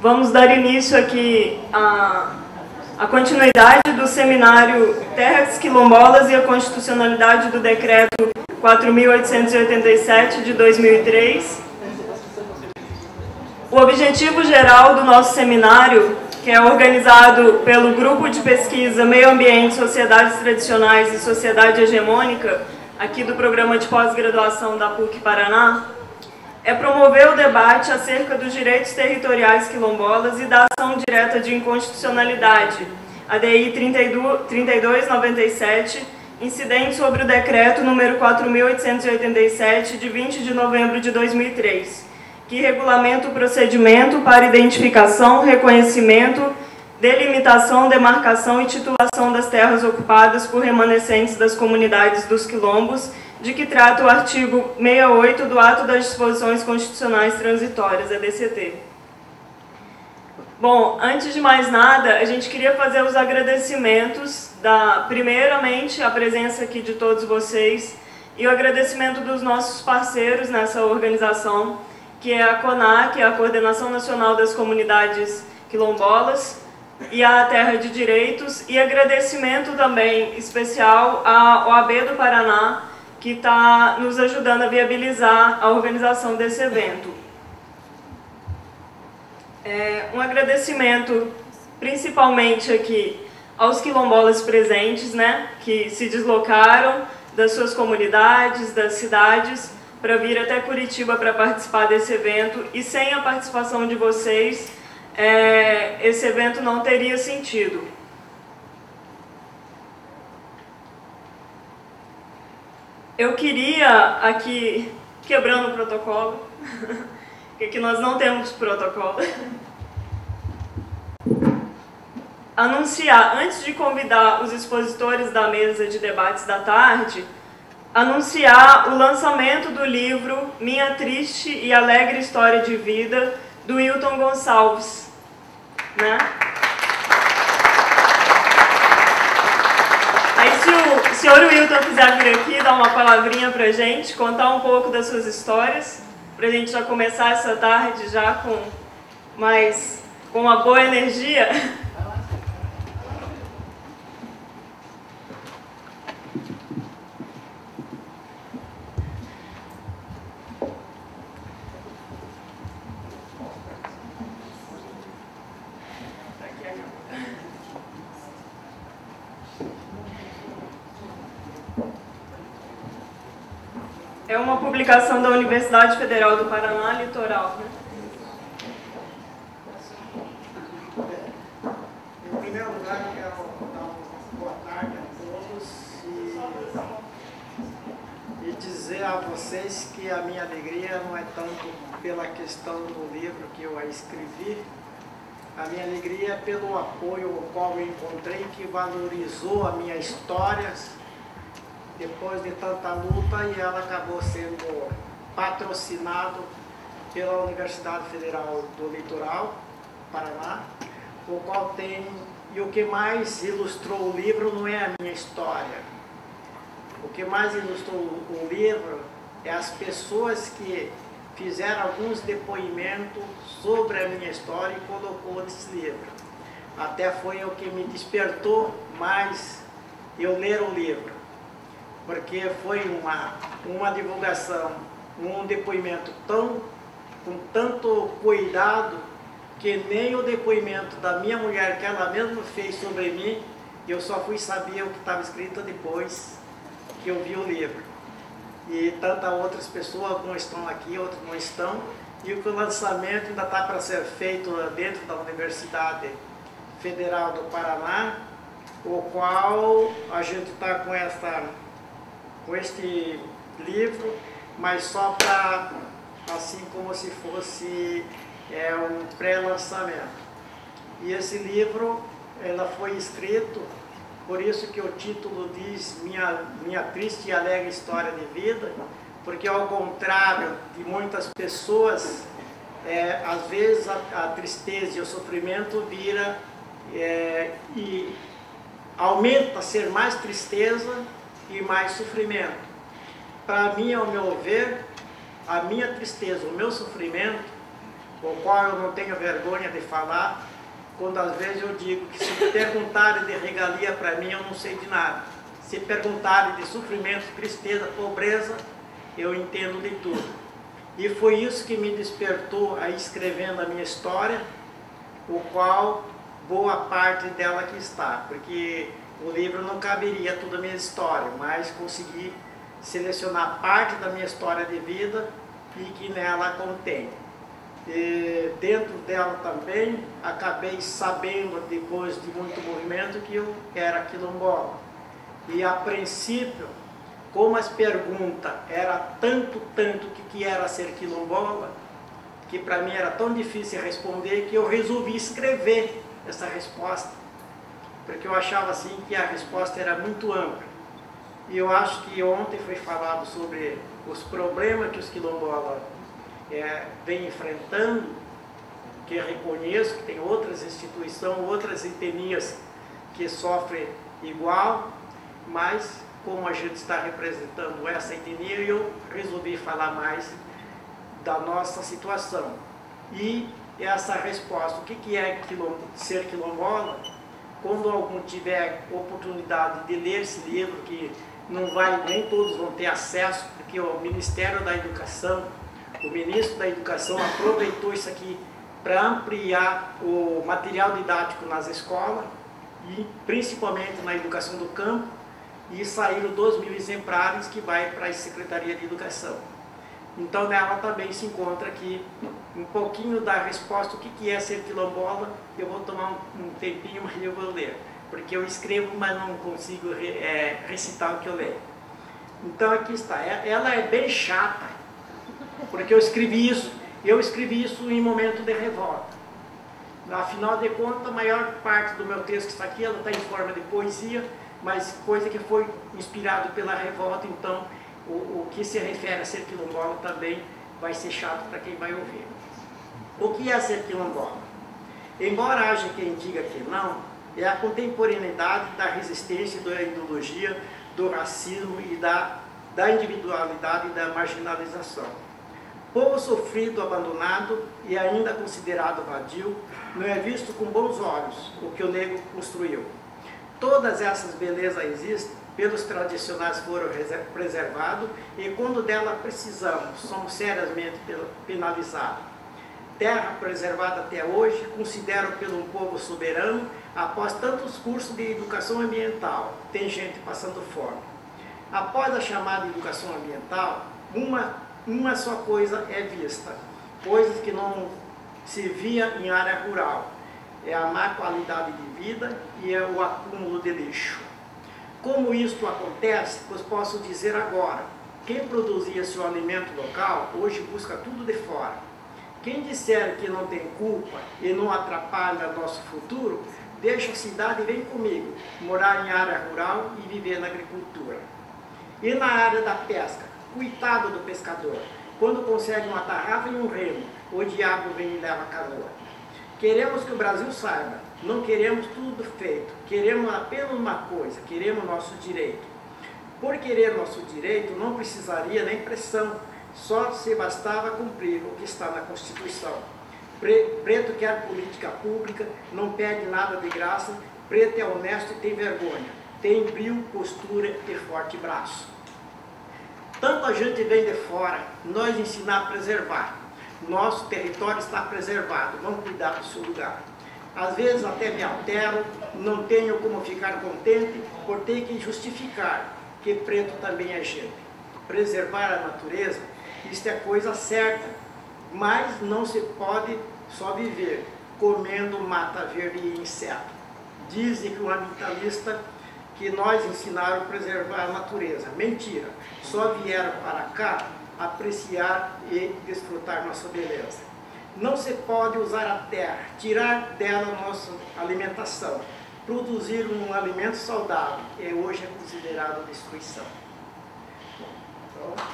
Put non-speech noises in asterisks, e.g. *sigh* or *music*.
Vamos dar início aqui a, a continuidade do seminário Terras Quilombolas e a Constitucionalidade do Decreto 4.887 de 2003. O objetivo geral do nosso seminário, que é organizado pelo Grupo de Pesquisa Meio Ambiente, Sociedades Tradicionais e Sociedade Hegemônica, aqui do programa de pós-graduação da PUC Paraná, é promover o debate acerca dos direitos territoriais quilombolas e da ação direta de inconstitucionalidade, ADI 3297, incidente sobre o decreto número 4887 de 20 de novembro de 2003, que regulamenta o procedimento para identificação, reconhecimento, delimitação, demarcação e titulação das terras ocupadas por remanescentes das comunidades dos quilombos de que trata o artigo 68 do Ato das Disposições Constitucionais Transitórias, a DCT. Bom, antes de mais nada, a gente queria fazer os agradecimentos da, primeiramente, a presença aqui de todos vocês e o agradecimento dos nossos parceiros nessa organização, que é a CONAC, a Coordenação Nacional das Comunidades Quilombolas, e a Terra de Direitos, e agradecimento também especial à OAB do Paraná, que está nos ajudando a viabilizar a organização desse evento. É, um agradecimento principalmente aqui aos quilombolas presentes, né, que se deslocaram das suas comunidades, das cidades, para vir até Curitiba para participar desse evento. E sem a participação de vocês, é, esse evento não teria sentido. Eu queria aqui, quebrando o protocolo, *laughs* porque nós não temos protocolo, *laughs* anunciar, antes de convidar os expositores da mesa de debates da tarde, anunciar o lançamento do livro Minha Triste e Alegre História de Vida, do Wilton Gonçalves. Né? O senhor Wilton quiser vir aqui dar uma palavrinha para gente, contar um pouco das suas histórias, para a gente já começar essa tarde já com mais com uma boa energia. Publicação da Universidade Federal do Paraná, Litoral. Né? Em primeiro lugar, quero dar uma boa tarde a todos e, e dizer a vocês que a minha alegria não é tanto pela questão do livro que eu escrevi, a minha alegria é pelo apoio ao qual eu encontrei que valorizou a minha história, depois de tanta luta e ela acabou sendo patrocinado pela Universidade Federal do Litoral, Paraná, o qual tem, e o que mais ilustrou o livro não é a minha história, o que mais ilustrou o livro é as pessoas que fizeram alguns depoimentos sobre a minha história e colocou nesse livro. Até foi o que me despertou mais eu ler o livro porque foi uma, uma divulgação, um depoimento tão, com tanto cuidado, que nem o depoimento da minha mulher, que ela mesma fez sobre mim, eu só fui saber o que estava escrito depois que eu vi o livro. E tantas outras pessoas, algumas estão aqui, outras não estão, e o lançamento ainda está para ser feito dentro da Universidade Federal do Paraná, o qual a gente está com essa com este livro, mas só para, assim como se fosse é, um pré-lançamento. E esse livro, ela foi escrito, por isso que o título diz Minha, minha Triste e Alegre História de Vida, porque ao contrário de muitas pessoas, é, às vezes a, a, tristeza e o sofrimento vira é, e aumenta ser mais tristeza e mais sofrimento. Para mim, ao meu ver, a minha tristeza, o meu sofrimento o qual eu não tenho vergonha de falar, quando às vezes eu digo que se perguntarem de regalia para mim, eu não sei de nada. Se perguntarem de sofrimento, tristeza, pobreza, eu entendo de tudo. E foi isso que me despertou a escrevendo a minha história, o qual boa parte dela aqui está, porque o livro não caberia toda a minha história, mas consegui selecionar parte da minha história de vida e que nela contém. E dentro dela também, acabei sabendo, depois de muito movimento, que eu era quilombola. E a princípio, como as perguntas era tanto, tanto que, que era ser quilombola, que para mim era tão difícil responder que eu resolvi escrever essa resposta, porque eu achava assim que a resposta era muito ampla. E eu acho que ontem foi falado sobre os problemas que os quilombolas é, vem enfrentando, que eu reconheço que tem outras instituições, outras etnias que sofrem igual, mas como a gente está representando essa etnia, eu resolvi falar mais da nossa situação. E essa resposta, o que é ser quilombola? Quando algum tiver oportunidade de ler esse livro, que não vai, nem todos vão ter acesso, porque o Ministério da Educação o ministro da Educação aproveitou isso aqui para ampliar o material didático nas escolas e principalmente na educação do campo e saíram 2 mil exemplares que vai para a Secretaria de Educação. Então nela também se encontra aqui um pouquinho da resposta o que é ser quilombola. Eu vou tomar um tempinho, mas eu vou ler, porque eu escrevo, mas não consigo é, recitar o que eu leio. Então aqui está, ela é bem chata, porque eu escrevi isso, eu escrevi isso em momento de revolta. Afinal de contas, a maior parte do meu texto que está aqui, ela está em forma de poesia, mas coisa que foi inspirado pela revolta, então o, o que se refere a ser quilombola também vai ser chato para quem vai ouvir. O que é ser quilombola? Embora haja quem diga que não, é a contemporaneidade da resistência da ideologia, do racismo e da, da individualidade e da marginalização. Povo sofrido, abandonado e ainda considerado vadio, não é visto com bons olhos o que o negro construiu. Todas essas belezas existem, pelos tradicionais foram preservados e quando dela precisamos, somos seriamente penalizados. Terra preservada até hoje, considero pelo povo soberano, após tantos cursos de educação ambiental, tem gente passando fome. Após a chamada educação ambiental, uma uma só coisa é vista, coisas que não se via em área rural. É a má qualidade de vida e é o acúmulo de lixo. Como isto acontece, pois posso dizer agora, quem produzia seu alimento local, hoje busca tudo de fora. Quem disser que não tem culpa e não atrapalha nosso futuro, deixa a cidade e vem comigo, morar em área rural e viver na agricultura. E na área da pesca, Coitado do pescador, quando consegue uma tarrafa e um remo, o diabo vem e leva a. Queremos que o Brasil saiba, não queremos tudo feito, queremos apenas uma coisa, queremos nosso direito. Por querer nosso direito, não precisaria nem pressão, só se bastava cumprir o que está na Constituição. Preto quer política pública, não pede nada de graça, preto é honesto e tem vergonha, tem brilho, postura e forte braço. Tanta gente vem de fora, nós ensinar a preservar. Nosso território está preservado, vamos cuidar do seu lugar. Às vezes até me altero, não tenho como ficar contente por ter que justificar que preto também é gente. Preservar a natureza, isso é coisa certa, mas não se pode só viver comendo mata verde e inseto. Dizem que o ambientalista que nós ensinaram a preservar a natureza. Mentira, só vieram para cá apreciar e desfrutar nossa beleza. Não se pode usar a terra, tirar dela nossa alimentação, produzir um alimento saudável, e hoje é considerado destruição. Então,